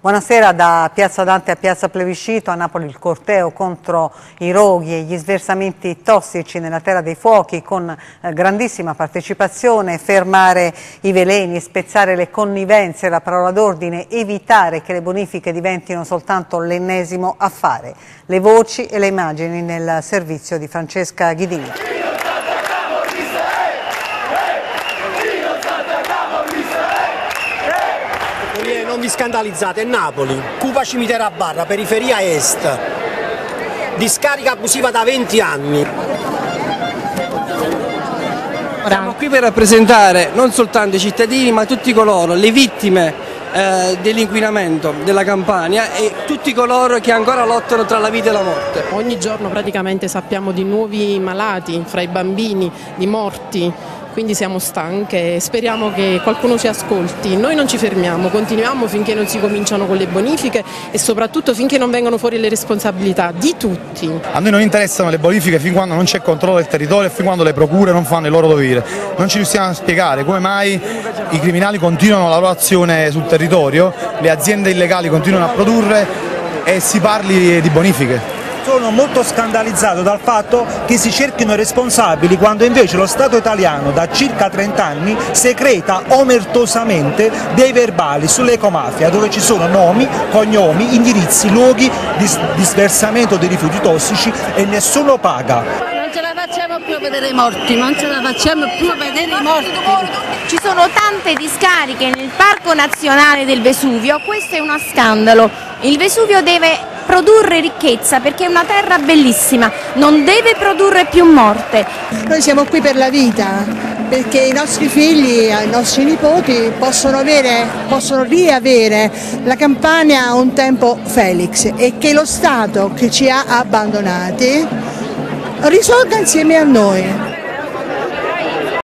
Buonasera da Piazza Dante a Piazza Plebiscito, a Napoli il corteo contro i roghi e gli sversamenti tossici nella Terra dei Fuochi con eh, grandissima partecipazione, fermare i veleni, spezzare le connivenze, la parola d'ordine, evitare che le bonifiche diventino soltanto l'ennesimo affare. Le voci e le immagini nel servizio di Francesca Ghidini. Non vi scandalizzate, è Napoli, Cupa Cimitero a Barra, periferia est, discarica abusiva da 20 anni. Siamo qui per rappresentare non soltanto i cittadini ma tutti coloro, le vittime eh, dell'inquinamento della Campania e tutti coloro che ancora lottano tra la vita e la morte. Ogni giorno praticamente sappiamo di nuovi malati fra i bambini, di morti quindi siamo stanche speriamo che qualcuno ci ascolti. Noi non ci fermiamo, continuiamo finché non si cominciano con le bonifiche e soprattutto finché non vengono fuori le responsabilità di tutti. A noi non interessano le bonifiche fin quando non c'è controllo del territorio e fin quando le procure non fanno il loro dovere. Non ci riusciamo a spiegare come mai i criminali continuano la loro azione sul territorio, le aziende illegali continuano a produrre e si parli di bonifiche sono molto scandalizzato dal fatto che si cerchino responsabili quando invece lo Stato italiano da circa 30 anni secreta omertosamente dei verbali sull'ecomafia dove ci sono nomi, cognomi, indirizzi, luoghi di, di sversamento dei rifiuti tossici e nessuno paga non ce la facciamo più a vedere i morti, non ce la facciamo più a vedere i morti. Ci sono tante discariche nel Parco Nazionale del Vesuvio, questo è uno scandalo. Il Vesuvio deve produrre ricchezza perché è una terra bellissima, non deve produrre più morte. Noi siamo qui per la vita, perché i nostri figli, i nostri nipoti possono, avere, possono riavere la Campania un tempo Felix e che lo Stato che ci ha abbandonati risolga insieme a noi.